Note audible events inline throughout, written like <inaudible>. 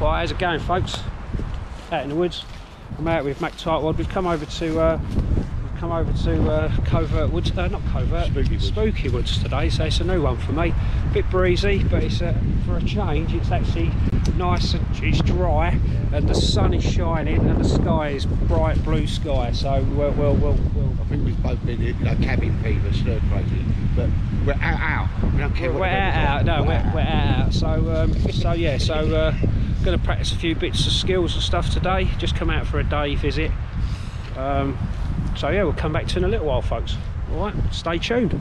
Right, how's it going, folks? Out in the woods. I'm out with Mac Tightwad. We've come over to uh, we've come over to uh, Covert Woods. Uh, not Covert, Spooky Woods. Spooky Woods today. So it's a new one for me. A bit breezy, but it's uh, for a change. It's actually nice and it's dry, and the sun is shining, and the sky is bright blue sky. So we'll we'll we'll, we'll I think we've both been in like cabin fever, stir crazy, but we're out, out. We don't care we're, what we're out, out. No, we're, we're out, out. So, um, so yeah, so uh, going to practice a few bits of skills and stuff today. Just come out for a day visit. Um, so yeah, we'll come back to in a little while, folks. All right, stay tuned.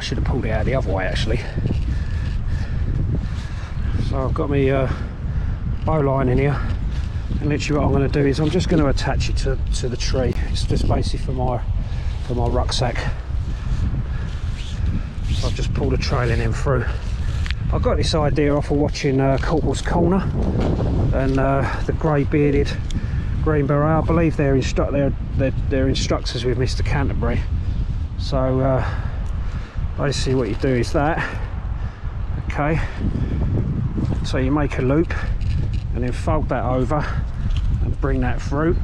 I should have pulled it out the other way actually. So I've got my uh, bow line in here, and literally what I'm going to do is I'm just going to attach it to, to the tree. It's just basically for my for my rucksack. So I've just pulled a trailing in through. I got this idea off of watching uh, Corporal's Corner and uh, the grey bearded Green Beret. I believe they're, instru- they're, they're, they're instructors with Mr Canterbury. So uh, basically what you do is that. Okay. So you make a loop and then fold that over and bring that through.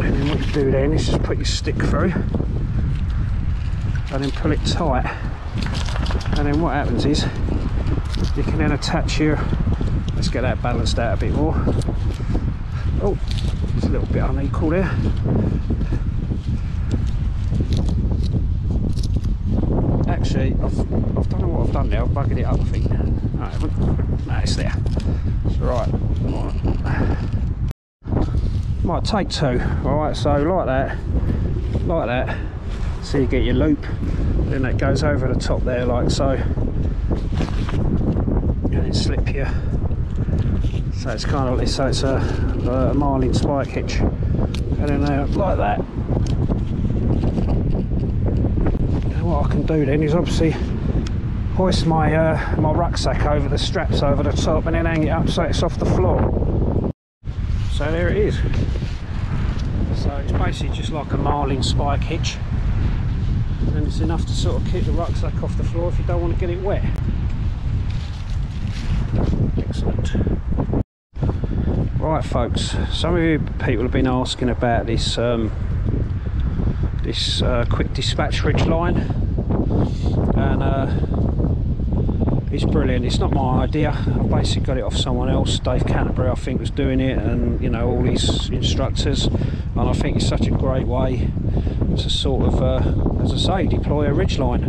And then what you do then is just put your stick through and then pull it tight. And then what happens is you can then attach your let's get that balanced out a bit more. Oh it's a little bit unequal there actually I've, I've don't what I've done there I've buggered it up I think. No, I haven't no it's there. It's right. Might take two alright so like that like that. So you get your loop then it goes over the top there like so. And then slip here so it's kind of so it's a, a marlin spike hitch. And then uh, like that and what I can do then is obviously hoist my uh, my rucksack over the straps over the top and then hang it up so it's off the floor. So there it is. So it's basically just like a marlin spike hitch. And it's enough to sort of keep the rucksack off the floor if you don't want to get it wet. Excellent. Right folks. Some of you people have been asking about this um, this uh, quick dispatch ridge line and uh, it's brilliant. It's not my idea. I basically got it off someone else Dave Canterbury I think was doing it and you know all these instructors. And I think it's such a great way to sort of uh, as I say deploy a ridge line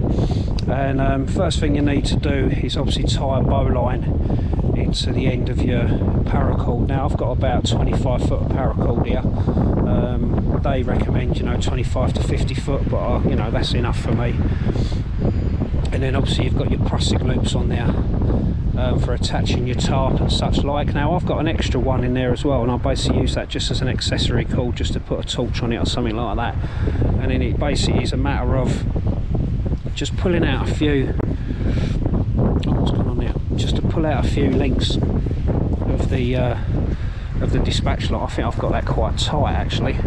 and um, first thing you need to do is obviously tie a bowline into the end of your paracord. Now I've got about 25 foot of paracord here. Um, they recommend you know 25 to 50 foot but uh, you know that's enough for me. And then obviously you've got your Prusik loops on there um, for attaching your tarp and such like. Now I've got an extra one in there as well and I basically use that just as an accessory cord just to put a torch on it or something like that. And then it basically is a matter of just pulling out a few. Oh, what's going on just to pull out a few links of the uh, of the dispatch lot. I think I've got that quite tight actually.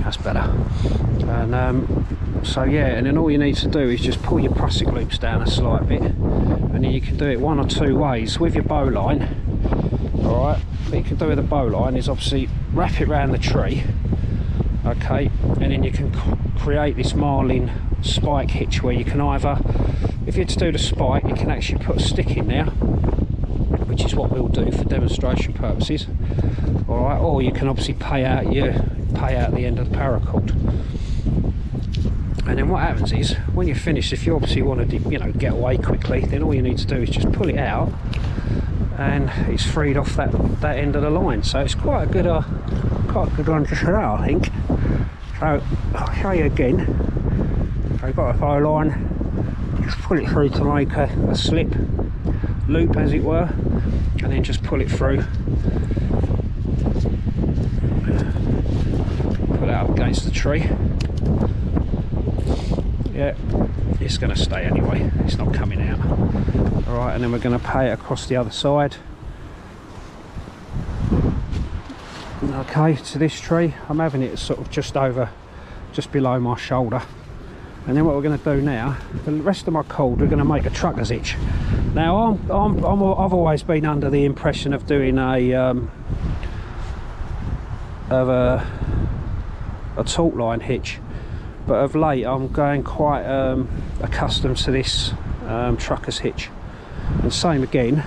That's better. And um, so yeah and then all you need to do is just pull your Prusik loops down a slight bit and then you can do it one or two ways with your bowline. Alright what you can do with a bowline is obviously wrap it around the tree okay and then you can create this marlin spike hitch where you can either if you're to do the spike you can actually put a stick in there which is what we'll do for demonstration purposes. All right or you can obviously pay out your pay out the end of the paracord. And then what happens is when you're finished if you obviously want to you know get away quickly then all you need to do is just pull it out and it's freed off that that end of the line. So it's quite a good uh, quite a good one to show I think so I'll show you again I've got a bow line just pull it through to make a, a slip loop as it were and then just pull it through put it up against the tree. Yeah, it's going to stay anyway. It's not coming out. All right, and then we're going to pay it across the other side. Okay, to this tree, I'm having it sort of just over, just below my shoulder. And then what we're going to do now, the rest of my cord, we're going to make a trucker's hitch. Now, I'm, I'm, I'm, I've always been under the impression of doing a, um, of a, a taut line hitch but of late I'm going quite um, accustomed to this um, trucker's hitch and same again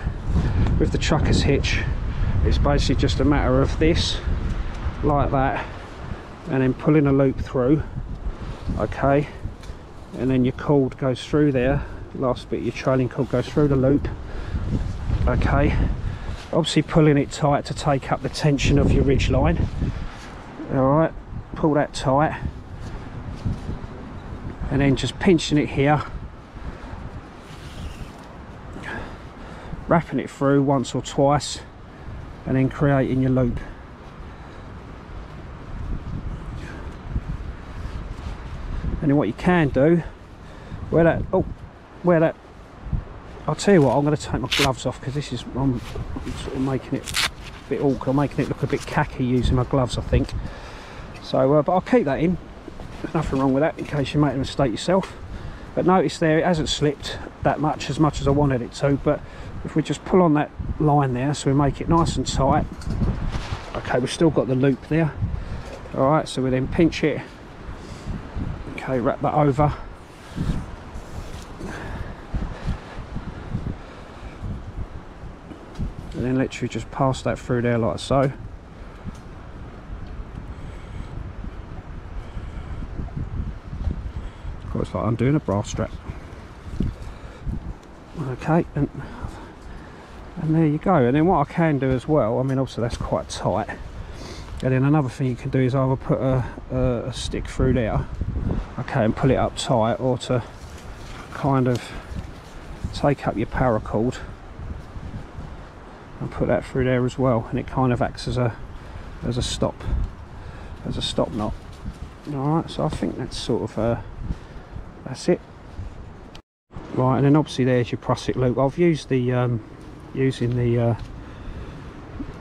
with the trucker's hitch it's basically just a matter of this like that and then pulling a loop through okay? And then your cord goes through there last bit your trailing cord goes through the loop okay? Obviously pulling it tight to take up the tension of your ridge line all right pull that tight and then just pinching it here wrapping it through once or twice and then creating your loop and then what you can do. Where that oh where that. I'll tell you what I'm going to take my gloves off because this is I'm sort of making it a bit awkward. I'm making it look a bit khaki using my gloves I think. So uh, but I'll keep that in. There's nothing wrong with that in case you make a mistake yourself. But notice there it hasn't slipped that much as much as I wanted it to but if we just pull on that line there so we make it nice and tight. Okay we've still got the loop there. All right so we then pinch it okay wrap that over. And then literally just pass that through there like so. It's like undoing a brass strap. Okay and and there you go. And then what I can do as well I mean also that's quite tight. And then another thing you can do is either put a, a, a stick through there okay and pull it up tight or to kind of take up your paracord and put that through there as well. And it kind of acts as a as a stop as a stop knot. All right so I think that's sort of uh, that's it. Right and then obviously there's your prusik loop. I've used the um, using the uh,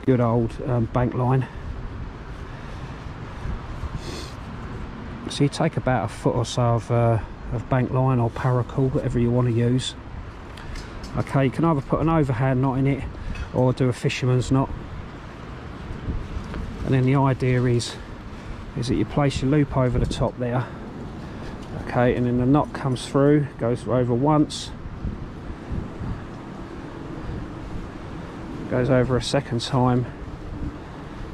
good old um, bank line so you take about a foot or so of, uh, of bank line or paracord whatever you want to use. Okay you can either put an overhand knot in it or do a fisherman's knot. And then the idea is is that you place your loop over the top there. Okay and then the knot comes through goes over once. Goes over a second time.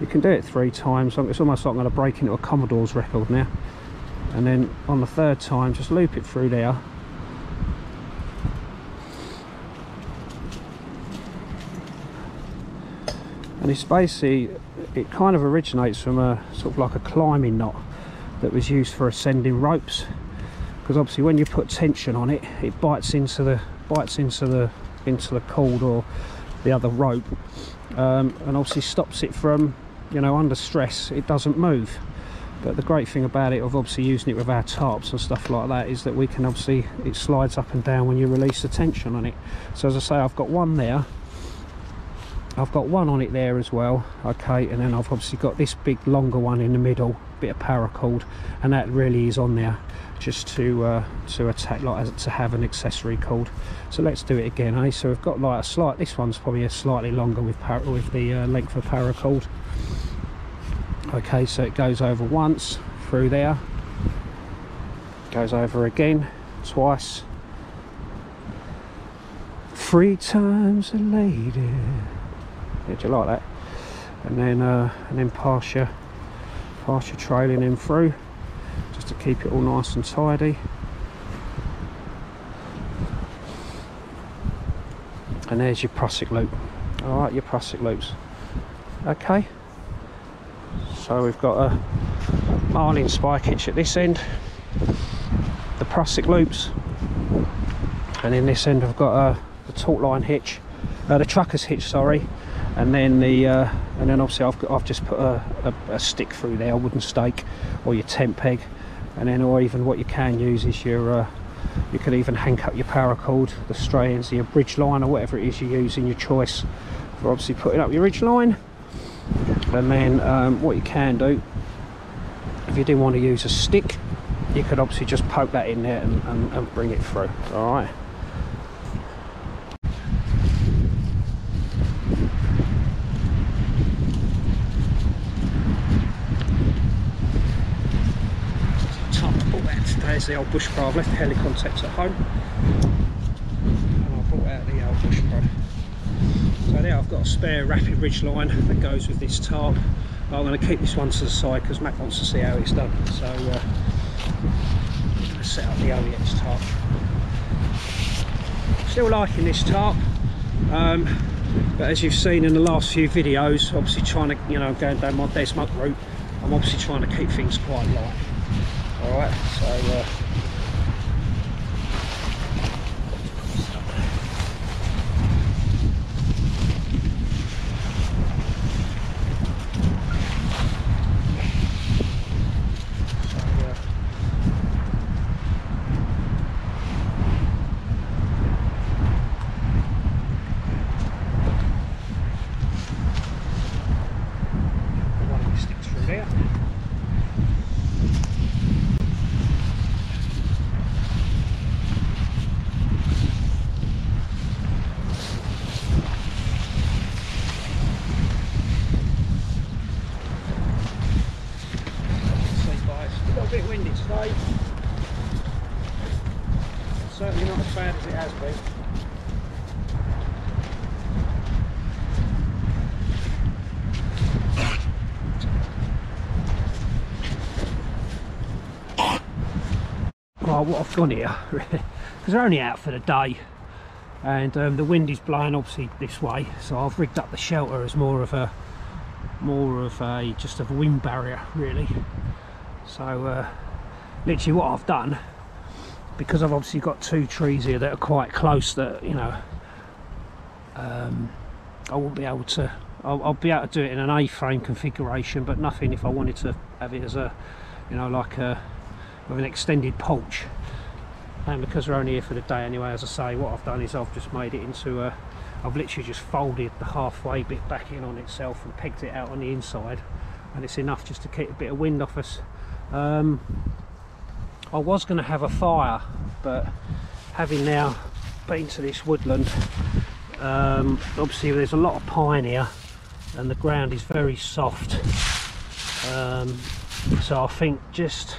You can do it three times. It's almost like I'm going to break into a Commodore's record now and then on the third time just loop it through there. And it's basically it kind of originates from a sort of like a climbing knot that was used for ascending ropes. Because obviously when you put tension on it it bites into the bites into the into the cord or the other rope um, and obviously stops it from you know under stress. It doesn't move but the great thing about it of obviously using it with our tarps and stuff like that is that we can obviously it slides up and down when you release the tension on it. So as I say I've got one there. I've got one on it there as well okay and then I've obviously got this big longer one in the middle bit of paracord and that really is on there just to uh, to attack like to have an accessory cord. So let's do it again eh? so we've got like a slight this one's probably a slightly longer with with the uh, length of paracord okay so it goes over once through there. Goes over again twice. Three times a lady. Do you like that? And then uh, and then pass your pass your trailing in through just to keep it all nice and tidy. And there's your Prusik loop. All right your Prusik loops. Okay so we've got a marlin spike hitch at this end the Prusik loops and in this end I've got a, a taut line hitch uh, the trucker's hitch sorry and then the uh, and then obviously I've, I've just put a, a, a, stick through there a wooden stake or your tent peg and then or even what you can use is your uh, you could even hang up your paracord the strands your bridge line or whatever it is you use in your choice for obviously putting up your ridge line and then um, what you can do if you didn't want to use a stick you could obviously just poke that in there and, and, and bring it through all right There's the old bush pro. I've left the Helikon-Tex at home and I brought out the old bush pro. So there I've got a spare rapid ridge line that goes with this tarp. I'm going to keep this one to the side because Matt wants to see how it's done. So uh, to set up the OEX tarp. Still liking this tarp. Um, but as you've seen in the last few videos, obviously trying to, you know, going down my Desmond route, I'm obviously trying to keep things quite light. Alright, so uh, certainly not as bad as it has been. What I've done here, <laughs> because we're only out for the day, and um, the wind is blowing obviously this way, so I've rigged up the shelter as more of a, more of a just a wind barrier really. So uh, literally what I've done because I've obviously got two trees here that are quite close that you know um, I won't be able to I'll, I'll, be able to do it in an A-frame configuration but nothing if I wanted to have it as a you know like a with an extended porch. And because we're only here for the day anyway as I say what I've done is I've just made it into a I've literally just folded the halfway bit back in on itself and pegged it out on the inside and it's enough just to keep a bit of wind off us. Um, I was going to have a fire but having now been to this woodland um, obviously there's a lot of pine here and the ground is very soft. Um, so I think just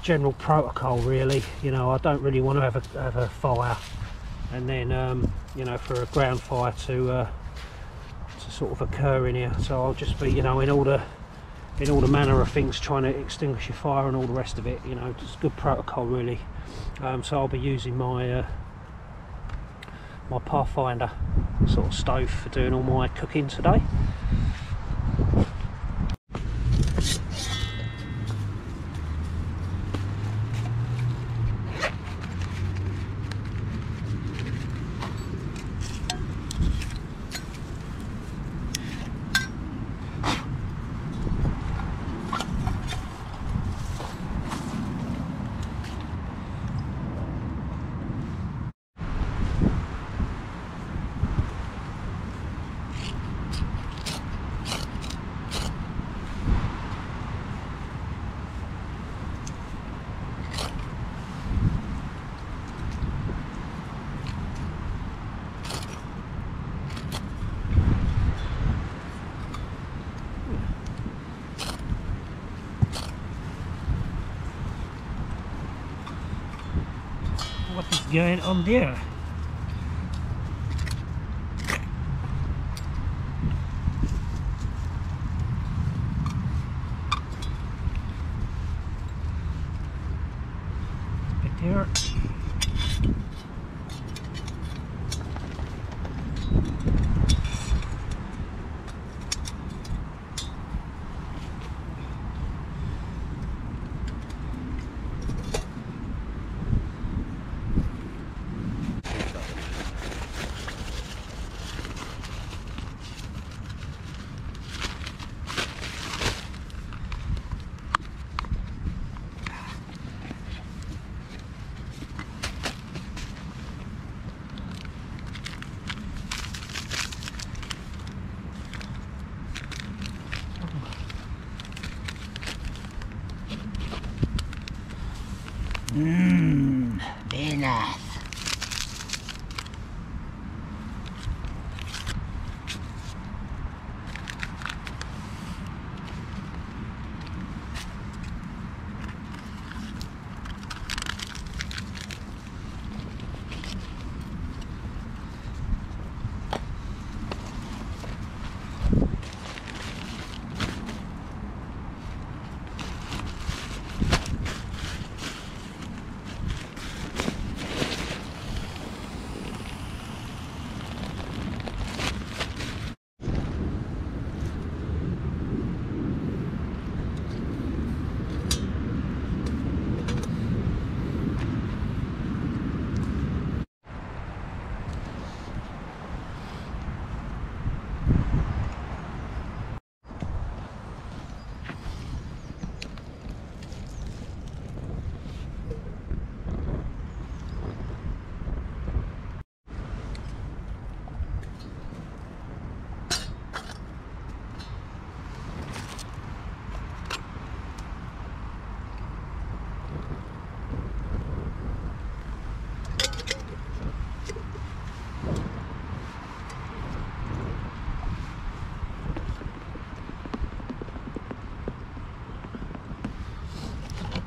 general protocol really you know I don't really want to have a, have a fire. And then um, you know for a ground fire to uh, to sort of occur in here. So I'll just be you know in order in all the manner of things trying to extinguish your fire and all the rest of it you know just good protocol really. Um, so I'll be using my uh, my Pathfinder sort of stove for doing all my cooking today what is going on um, there?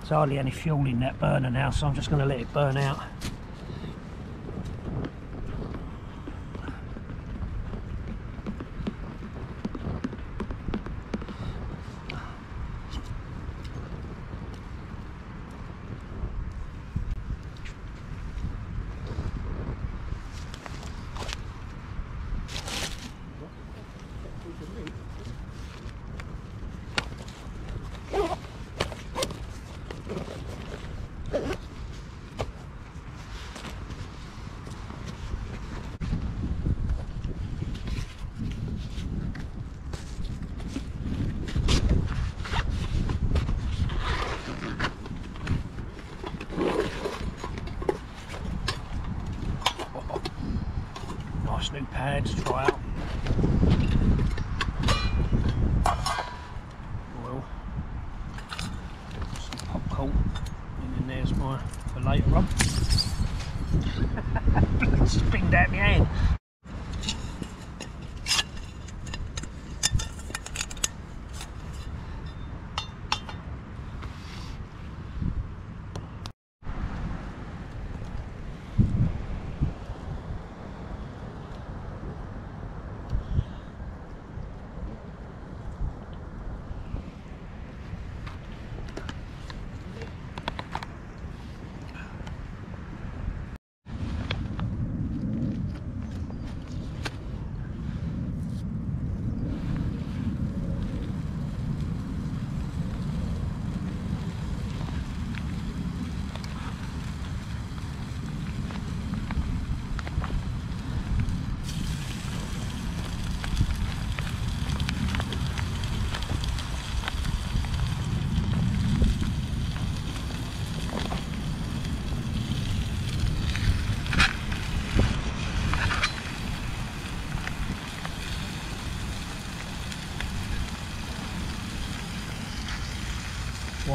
There's hardly any fuel in that burner now, so I'm just going to let it burn out.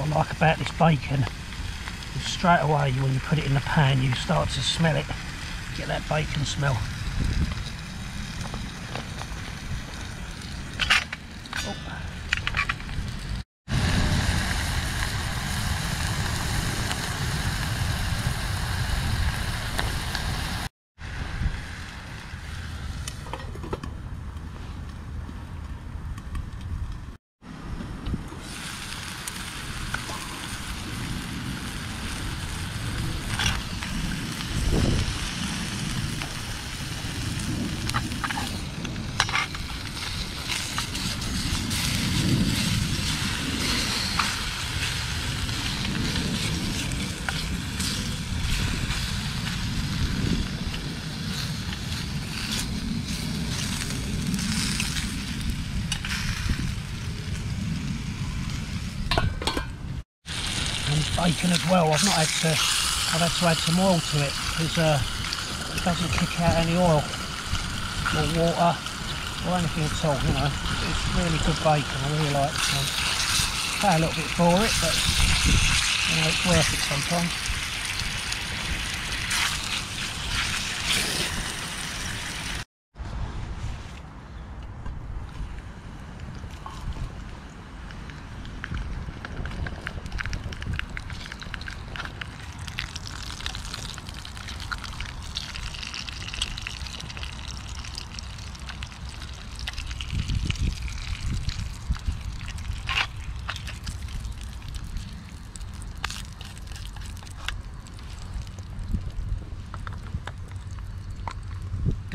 What I like about this bacon is straight away when you put it in the pan you start to smell it. Get that bacon smell and bacon as well. I've not had to, I've had to add some oil to it because uh, it doesn't kick out any oil or water or anything at all, you know. It's really good bacon, I really like it. So pay a little bit for it, but you know, it's worth it sometimes.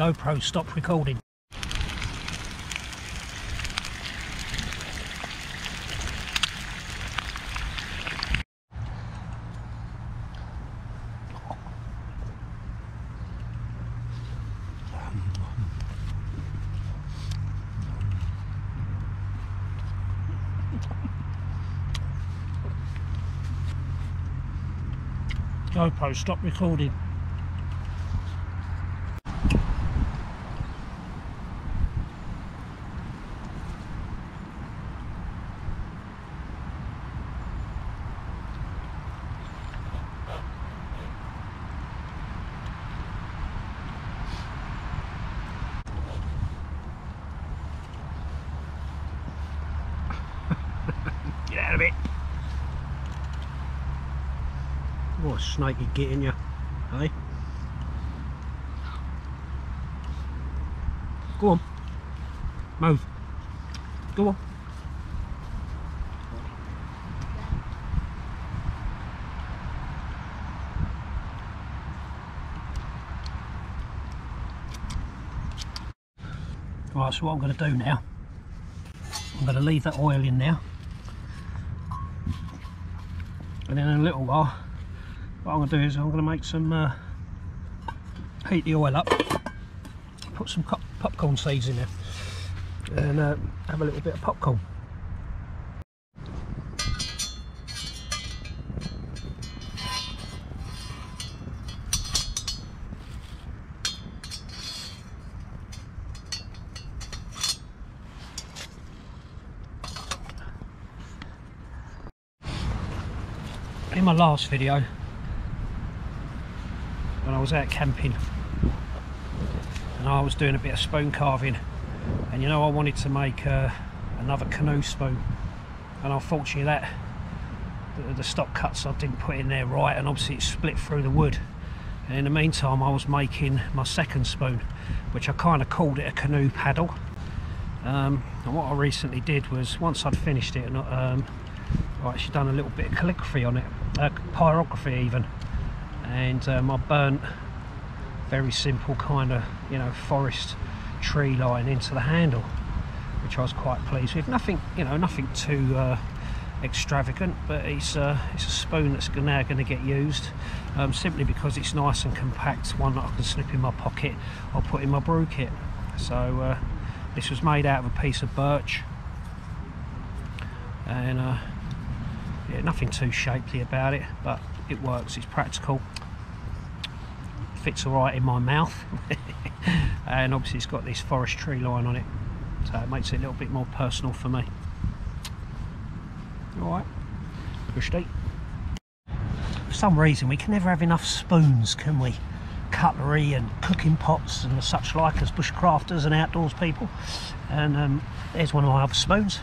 GoPro, stop recording. <laughs> GoPro, stop recording. What a snake he'd get in you, eh? Go on. Move. Go on. Right, so what I'm going to do now, I'm going to leave that oil in now. And then in a little while, what I'm going to do is I'm going to make some, uh, heat the oil up, put some popcorn seeds in there, and uh, have a little bit of popcorn. in my last video I was out camping. And I was doing a bit of spoon carving. And you know I wanted to make uh, another canoe spoon. And unfortunately that the, the stock cuts I didn't put in there right and obviously it split through the wood. And in the meantime I was making my second spoon which I kind of called it a canoe paddle. Um, and what I recently did was once I'd finished it and um, I actually done a little bit of calligraphy on it, uh, pyrography even, and um, I burnt very simple kind of you know forest tree line into the handle, which I was quite pleased with. Nothing you know nothing too uh, extravagant, but it's uh, it's a spoon that's now going to get used um, simply because it's nice and compact. One that I can slip in my pocket or put in my brew kit. So uh, this was made out of a piece of birch and uh, yeah, nothing too shapely about it but it works it's practical fits all right in my mouth. <laughs> And obviously it's got this forest tree line on it so it makes it a little bit more personal for me. All right Christy for some reason we can never have enough spoons can we? Cutlery and cooking pots and such like as bushcrafters and outdoors people. And um, there's one of my other spoons.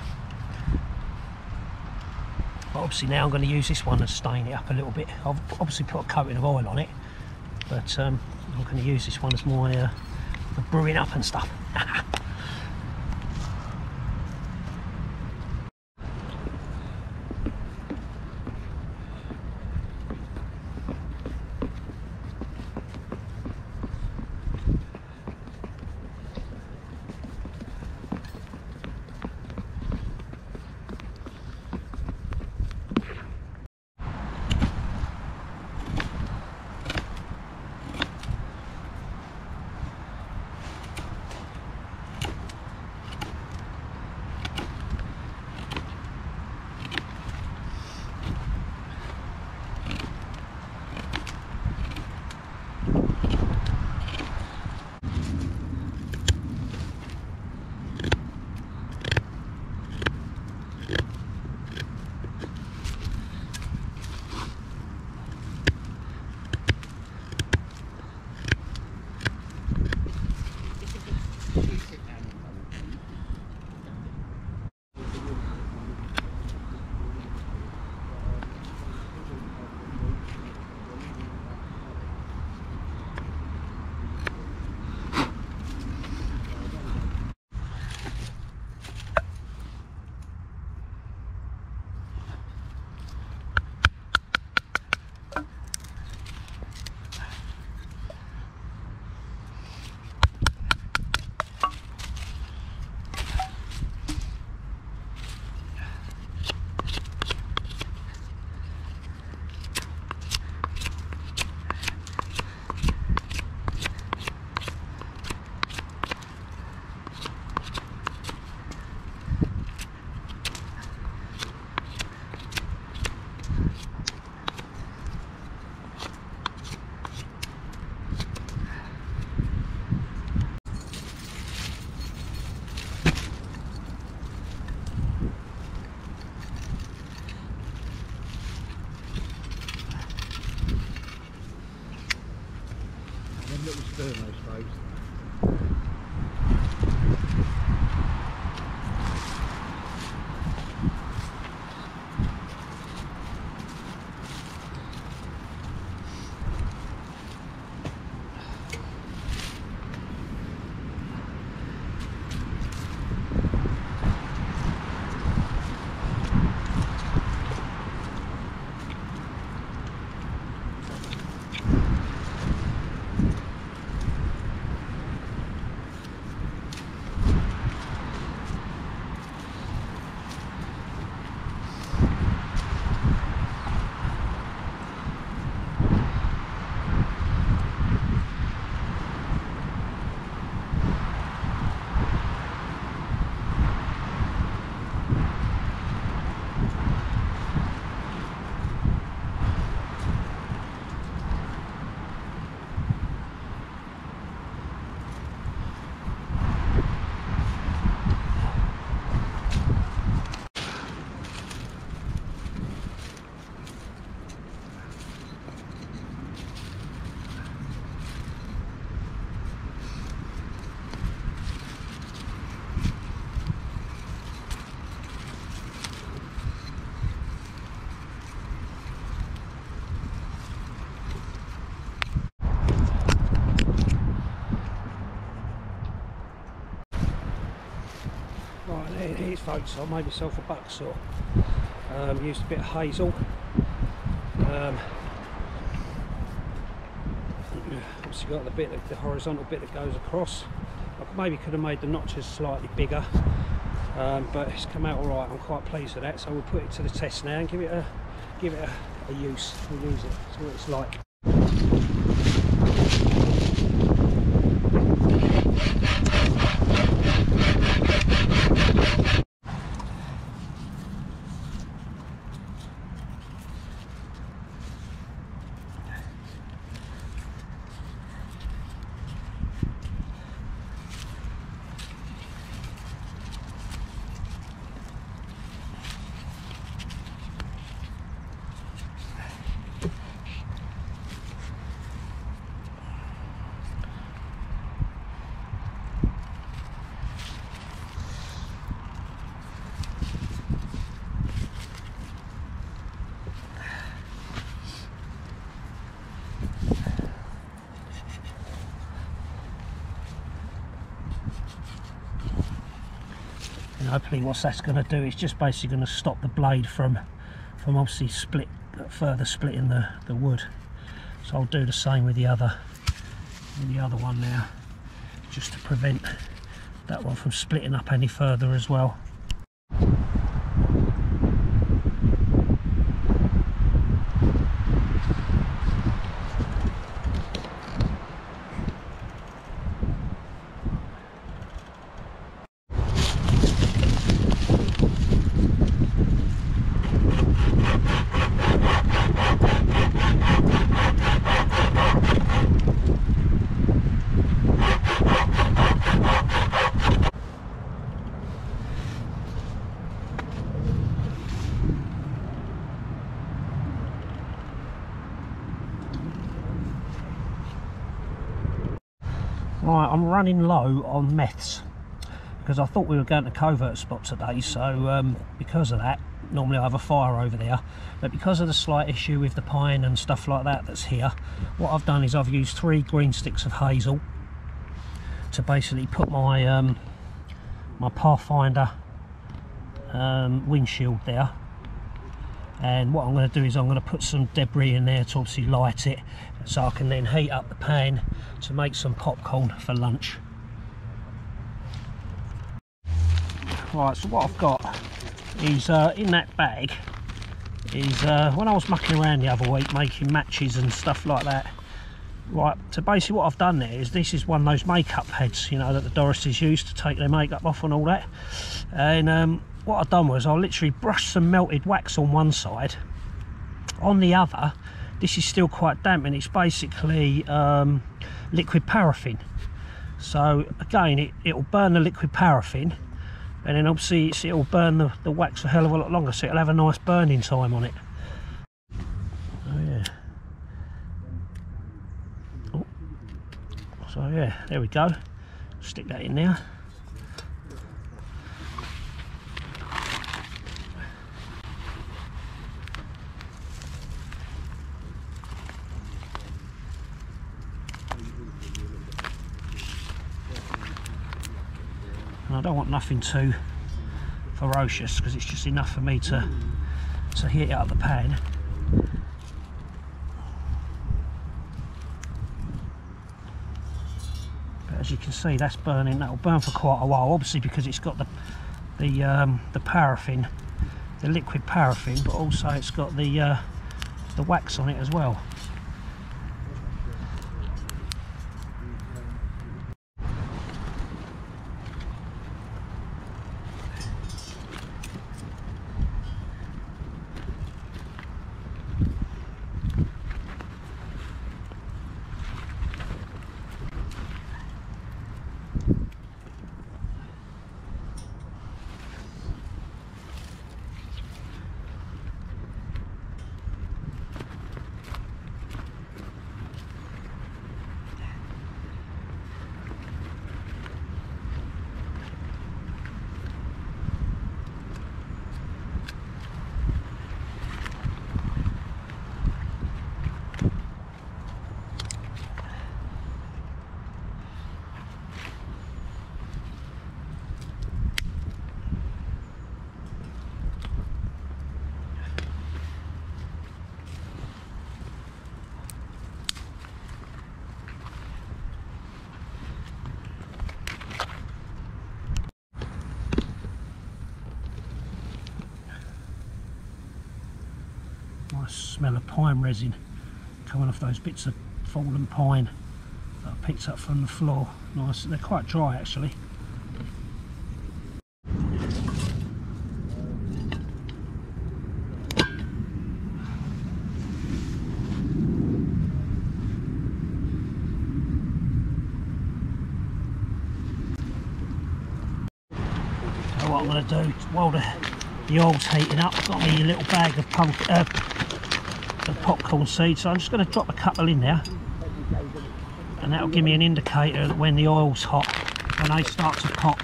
But obviously now I'm going to use this one and stain it up a little bit. I've obviously put a coating of oil on it, but um, I'm going to use this one as my uh, brewing up and stuff. <laughs> Here's folks, I made myself a bucksaw. Um, used a bit of hazel. Um, obviously got the bit, the horizontal bit that goes across. I maybe could have made the notches slightly bigger, um, but it's come out all right. I'm quite pleased with that. So we'll put it to the test now and give it a give it a, a use. We'll use it. See what it's like. And hopefully what that's going to do is just basically going to stop the blade from from obviously split further splitting the, the wood. So I'll do the same with the other with the other one now just to prevent that one from splitting up any further as well. Right, I'm running low on meths because I thought we were going to covert spot today. So um, because of that, normally I have a fire over there, but because of the slight issue with the pine and stuff like that that's here, what I've done is I've used three green sticks of hazel to basically put my um, my Pathfinder um, windshield there. And what I'm going to do is I'm going to put some debris in there to obviously light it so I can then heat up the pan to make some popcorn for lunch. Right, so what I've got is uh, in that bag is uh, when I was mucking around the other week making matches and stuff like that. Right, so basically what I've done there is this is one of those makeup heads, you know, that the Dorises use to take their makeup off and all that. And um, what I've done was I literally brushed some melted wax on one side. On the other, this is still quite damp and it's basically um, liquid paraffin. So again, it, it'll burn the liquid paraffin and then obviously it'll burn the, the wax a hell of a lot longer so it'll have a nice burning time on it. Oh yeah. Oh. So yeah, there we go. Stick that in there. And I don't want nothing too ferocious because it's just enough for me to to heat up the pan. But as you can see, that's burning. That'll burn for quite a while, obviously because it's got the the um, the paraffin, the liquid paraffin, but also it's got the uh, the wax on it as well. Nice smell of pine resin coming off those bits of fallen pine that I picked up from the floor. Nice, they're quite dry actually. So what I'm going to do while the, the oil's heating up, I've got me a little bag of pump, uh, of popcorn seed so I'm just going to drop a couple in there, and that'll give me an indicator that when the oil's hot, when they start to pop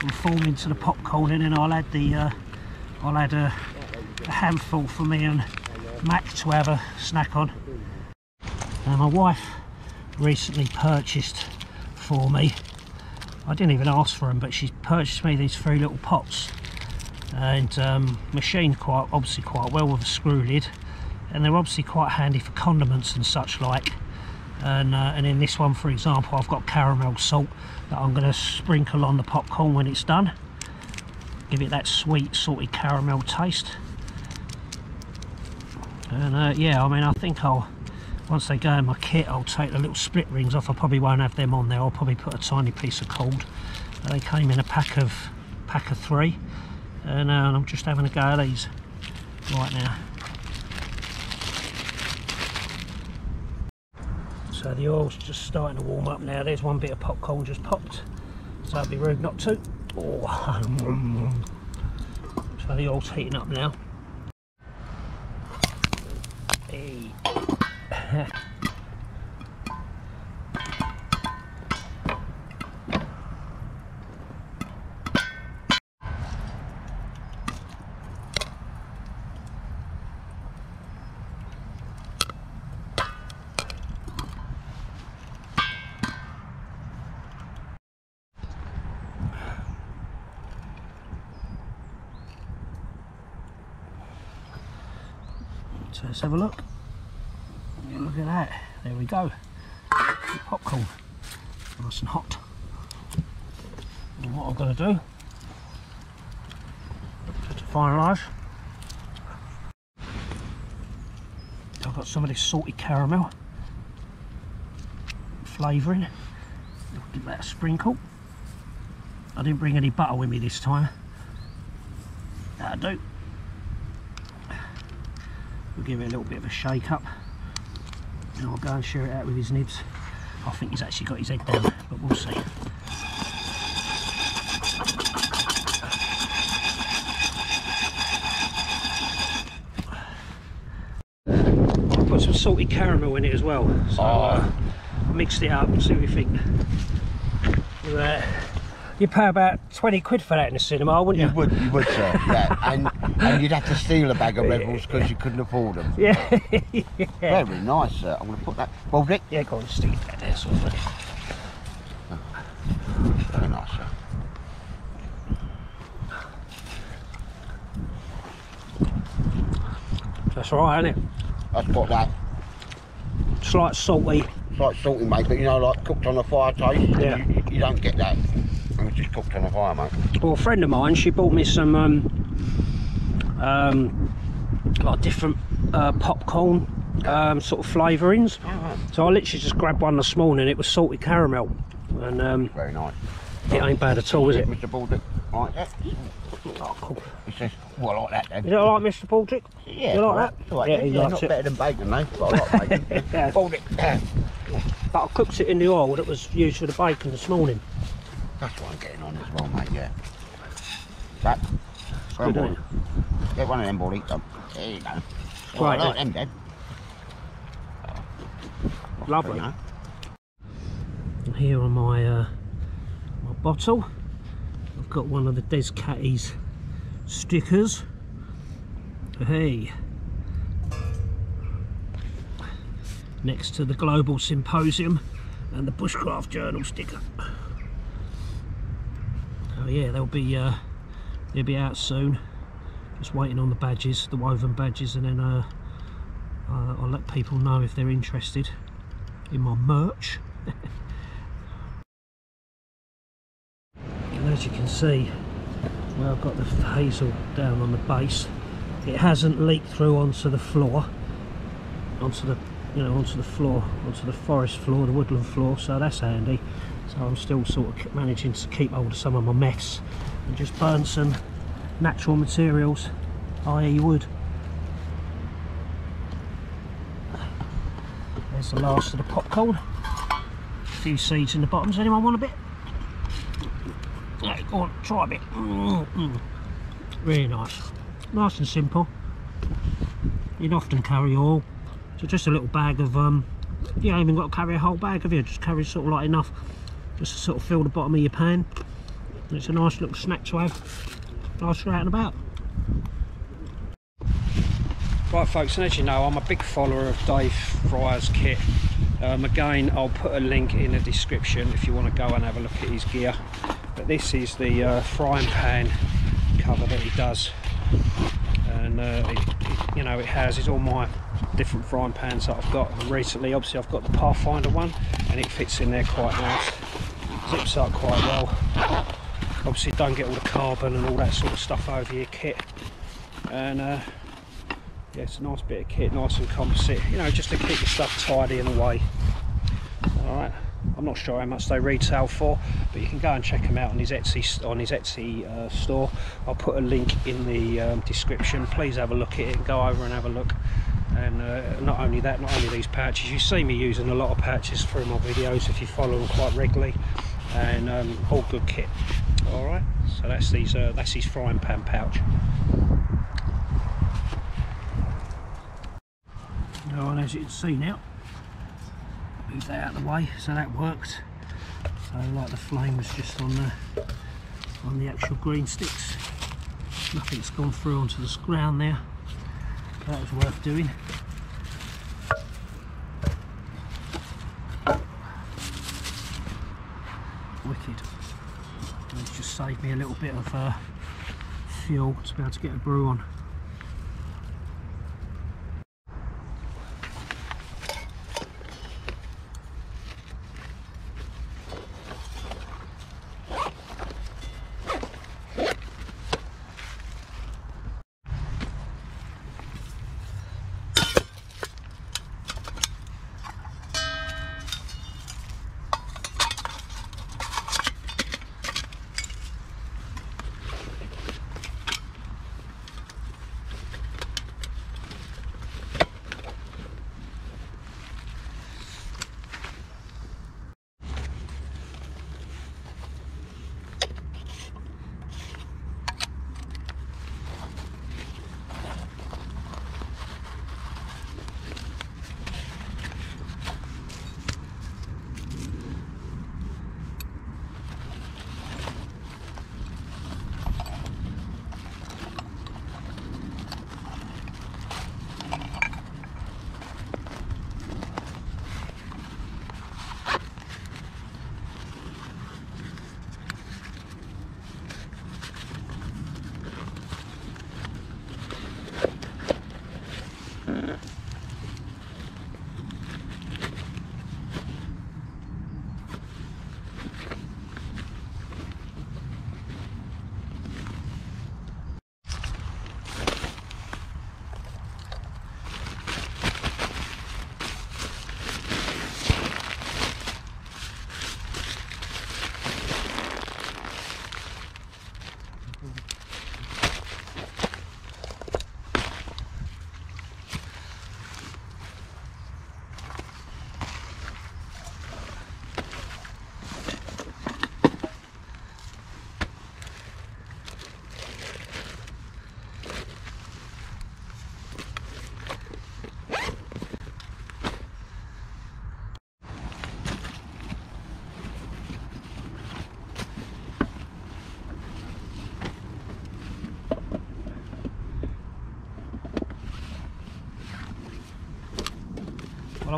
and form into the popcorn, and then I'll add the, uh, I'll add a, a handful for me and Mac to have a snack on. Now my wife recently purchased for me I didn't even ask for them, but she purchased me these three little pots and um, machined quite obviously quite well with a screw lid, and they're obviously quite handy for condiments and such like. And uh, and in this one, for example, I've got caramel salt that I'm going to sprinkle on the popcorn when it's done. Give it that sweet, salty caramel taste. And uh, yeah, I mean, I think I'll once they go in my kit I'll take the little split rings off I probably won't have them on there I'll probably put a tiny piece of cord they came in a pack of pack of three and, uh, and I'm just having a go at these right now so the oil's just starting to warm up now there's one bit of popcorn just popped so it'd be rude not to oh. <laughs> Mm, mm, mm. so the oil's heating up now hey. <laughs> So let's have a look. Look at that. There we go. Popcorn. Nice and hot. And what I've got to do, just to finalise, I've got some of this salty caramel flavouring. Give that a sprinkle. I didn't bring any butter with me this time. That'll do. We'll give it a little bit of a shake up and I'll go and share it out with his nibs. I think he's actually got his head down, but we'll see. I'll put some salty caramel in it as well. So, uh, mixed it up and see what you think. Right. You pay about 20 quid for that in the cinema, wouldn't You you? would, you would, sir. Yeah, <laughs> and and you'd have to steal a bag of Revels because you couldn't afford them. Yeah. yeah. <laughs> Very nice, sir. I'm going to put that. Baldrick. Yeah, go on, stick that there, sort of. Very nice, sir. That's right, isn't it? I've got that. Slight salty. Like salty, mate, but you know, like cooked on a fire taste. Yeah. You, you don't get that. And it's just cooked on a fire, mate. Well, a friend of mine, she bought me some um, um, like different uh, popcorn um, sort of flavourings. So I literally just grabbed one this morning. It was salty caramel, and um, Very nice. it ain't bad at all, is it? Mr. Baldrick, like that. Oh, cool. He says, well, I like that then. Is it all right, Mr. Baldrick? Yeah, You like all that? It's. Yeah, he yeah, likes not it. better than bacon, mate, but I like bacon. Yeah. <laughs> <laughs> Baldrick. But I cooked it in the oil that was used for the bacon this morning. That's what I'm getting on as well, mate, yeah. That. Go on. Get one of them, Baldy. Come. There you go. Oh, Right, I like them, Dad. Lovely. You know. And here are my uh, my bottle, I've got one of the Des Cattys stickers. Hey, next to the Global Symposium and the Bushcraft Journal sticker. Oh yeah, they'll be uh, they'll be out soon. Just waiting on the badges, the woven badges, and then uh, uh, I'll let people know if they're interested in my merch. <laughs> and as you can see, where I've got the hazel down on the base, it hasn't leaked through onto the floor, onto the you know onto the floor, onto the forest floor, the woodland floor. So that's handy. So I'm still sort of managing to keep hold of some of my mess and just burn some natural materials, i.e. wood. There's the last of the popcorn. A few seeds in the bottom. Does anyone want a bit? Yeah, go on, try a bit. Mm, mm. Really nice. Nice and simple. You'd often carry all. So just a little bag of, um, you ain't even got to carry a whole bag of you. Just carry sort of like enough just to sort of fill the bottom of your pan. And it's a nice little snack to have. Nice out and about. Right folks, and as you know I'm a big follower of Dave Fryer's kit. Um, again, I'll put a link in the description if you want to go and have a look at his gear. But this is the uh, frying pan cover that he does. And uh, it, it, you know, it has it's all my different frying pans that I've got. And recently, obviously, I've got the Pathfinder one, and it fits in there quite nice. Zips up quite well. Obviously, don't get all the carbon and all that sort of stuff over your kit. And uh, yeah, it's a nice bit of kit, nice and composite, you know, just to keep your stuff tidy and away. Alright, I'm not sure how much they retail for, but you can go and check them out on his Etsy on his Etsy uh, store. I'll put a link in the um, description. Please have a look at it go over and have a look. And uh, not only that, not only these pouches, you see me using a lot of pouches through my videos if you follow them quite regularly, and um, all good kit. Alright, so that's these uh, that's his frying pan pouch. Oh, and as you can see now, move that out of the way, so that worked. So like the flame was just on the on the actual green sticks. Nothing's gone through onto the ground there. That was worth doing. Wicked. And it's just saved me a little bit of uh, fuel to be able to get a brew on.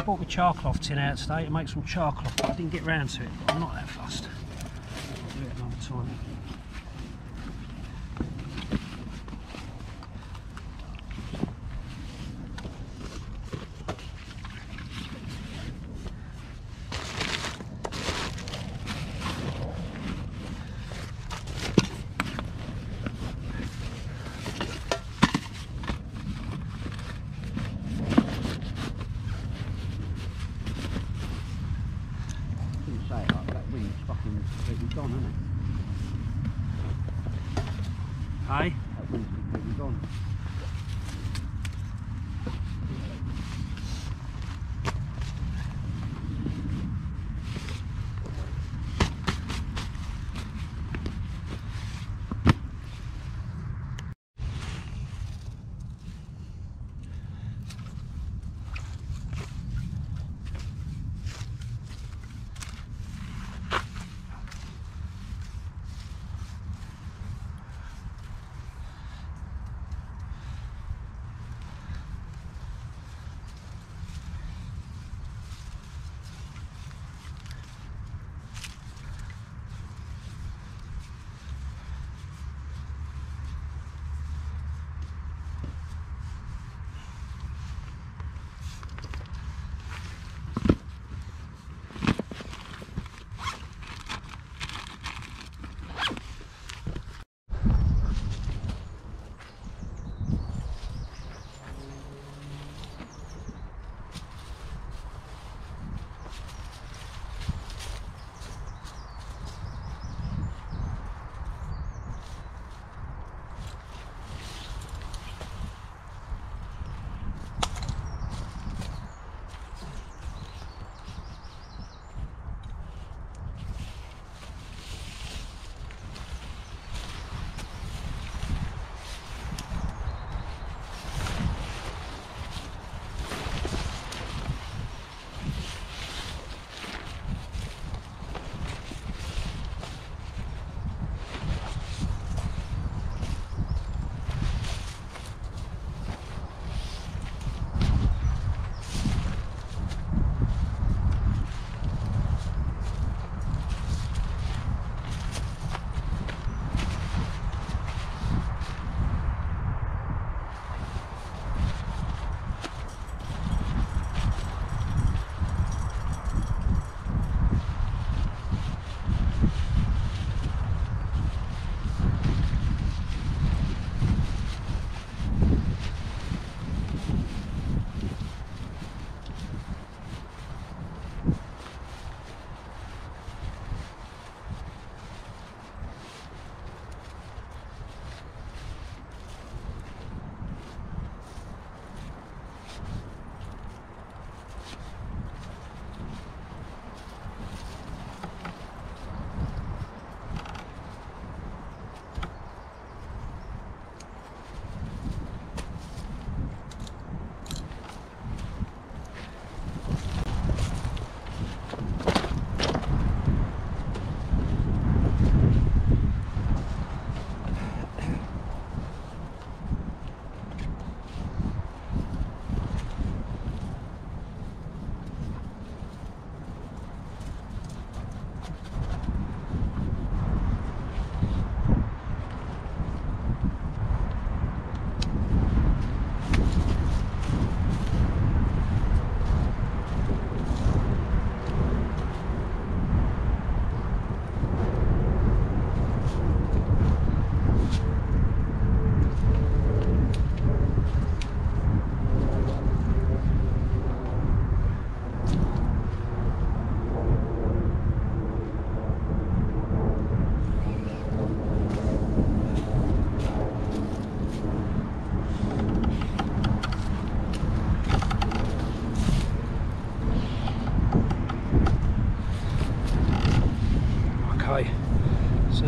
Brought my char cloth tin out today to make some char cloth, but I didn't get round to it. But I'm not that fussed. I'll do it another time.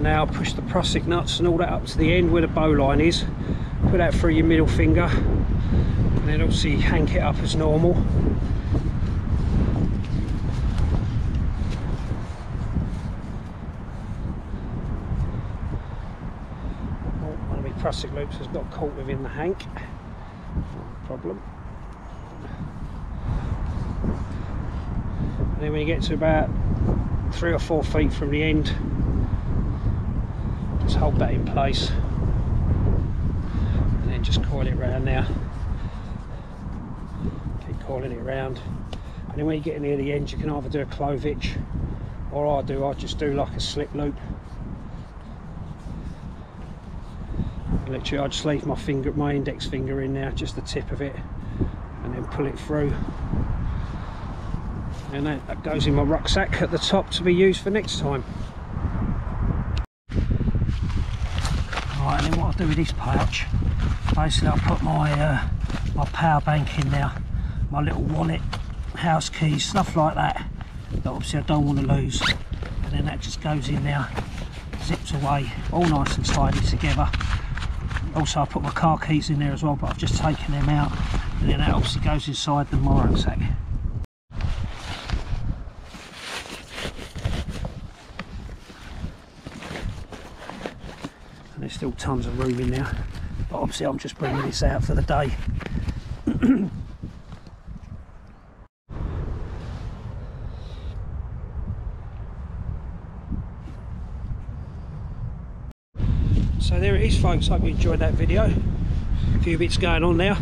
Now push the Prusik nuts and all that up to the end where the bowline is. Put that through your middle finger and then obviously hank it up as normal. Oh, one of my Prusik loops has got caught within the hank. Problem. and then when you get to about three or four feet from the end hold that in place. And then just coil it around now. Keep coiling it around and then when you get near the end you can either do a clove hitch or I do I just do like a slip loop. Literally I just leave my finger my index finger in there just the tip of it and then pull it through. And that goes in my rucksack at the top to be used for next time right and then what I do with this pouch. Basically I put my uh, my power bank in there my little wallet house keys stuff like that that obviously I don't want to lose. And then that just goes in there zips away all nice and tidy together. Also I put my car keys in there as well but I've just taken them out and then that obviously goes inside the my rucksack still tons of room in there but obviously I'm just bringing this out for the day. <clears throat> So there it is folks. Hope you enjoyed that video. A few bits going on there.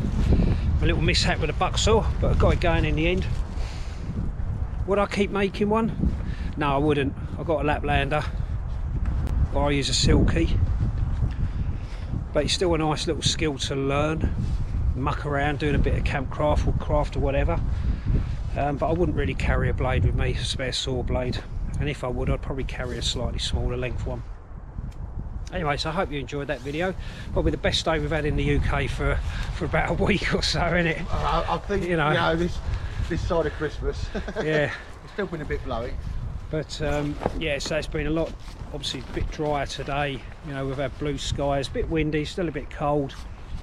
A little mishap with a buck saw but I got it going in the end. Would I keep making one? No I wouldn't. I've got a Laplander. Or I use a silky but it's still a nice little skill to learn. Muck around doing a bit of camp craft or craft or whatever. Um, but I wouldn't really carry a blade with me a spare saw blade. And if I would I'd probably carry a slightly smaller length one. Anyway so I hope you enjoyed that video. Probably the best day we've had in the UK for for about a <laughs> week or so isn't it? I, I think You you know. know, this this side of Christmas. <laughs> yeah. It's still been a bit blowy. But um, yeah so it's been a lot obviously a bit drier today you know we've had blue skies a bit windy still a bit cold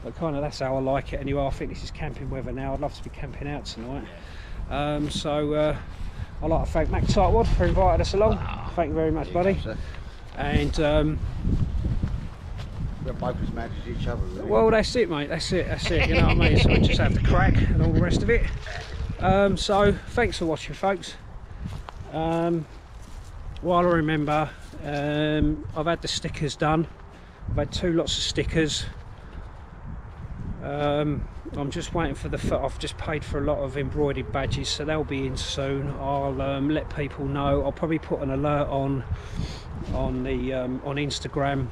but kind of that's how I like it anyway I think this is camping weather now I'd love to be camping out tonight um, so uh, I'd like to thank Mac Tightwad for inviting us along thank you very much buddy and um, we're both as mad as each other. Really. Well, that's it, mate. That's it. That's it. You know what I mean? So we just have the crack and all the rest of it. Um, so, thanks for watching, folks. Um, while I remember, um, I've had the stickers done. I've had two lots of stickers. Um, I'm just waiting for the. I've just paid for a lot of embroidered badges, so they'll be in soon. I'll um, let people know. I'll probably put an alert on on the um, on Instagram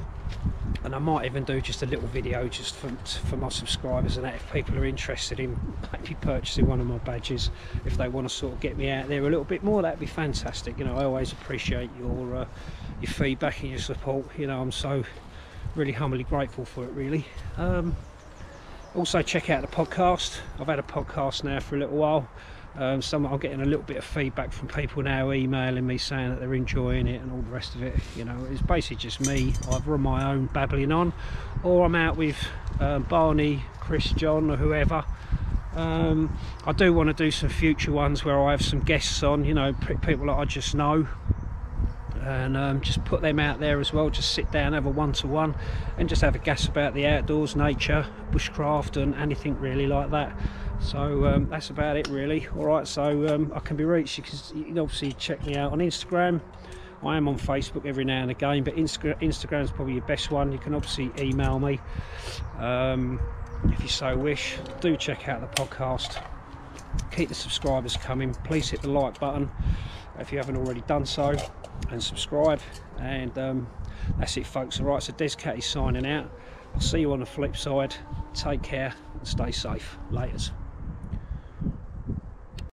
and I might even do just a little video just for, for my subscribers and that if people are interested in maybe purchasing one of my badges if they want to sort of get me out there a little bit more that'd be fantastic. You know I always appreciate your uh, your feedback and your support. You know I'm so really humbly grateful for it really. Um, also check out the podcast. I've had a podcast now for a little while um, some I'm getting a little bit of feedback from people now emailing me saying that they're enjoying it and all the rest of it you know. It's basically just me. Either on my own babbling on or I'm out with um, Barney Chris John or whoever. Um, I do want to do some future ones where I have some guests on you know people that I just know. And um, just put them out there as well. Just sit down have a one-to-one and just have a gas about the outdoors nature bushcraft and anything really like that so um, that's about it really. All right so um, I can be reached. You can, you can obviously check me out on Instagram. I am on Facebook every now and again but Insta- Instagram is probably your best one. You can obviously email me um, if you so wish. Do check out the podcast. Keep the subscribers coming. Please hit the like button if you haven't already done so and subscribe. And um, that's it folks. All right so Des Cattys signing out. I'll see you on the flip side. Take care and stay safe. Laters